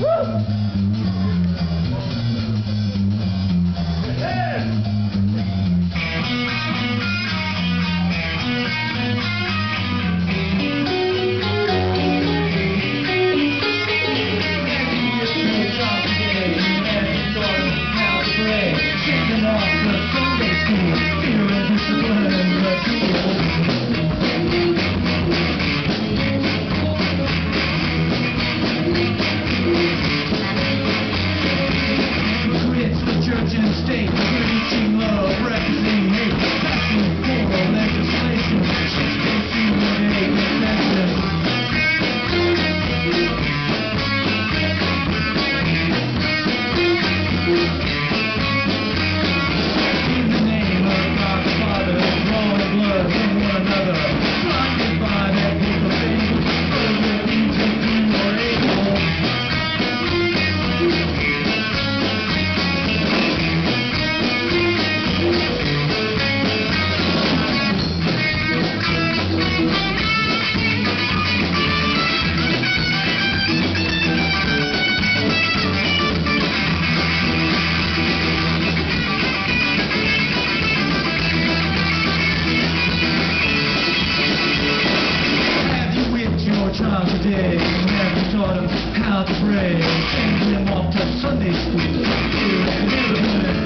Uh! brother. times a day Never taught him how to pray Send him off to Sunday school. He was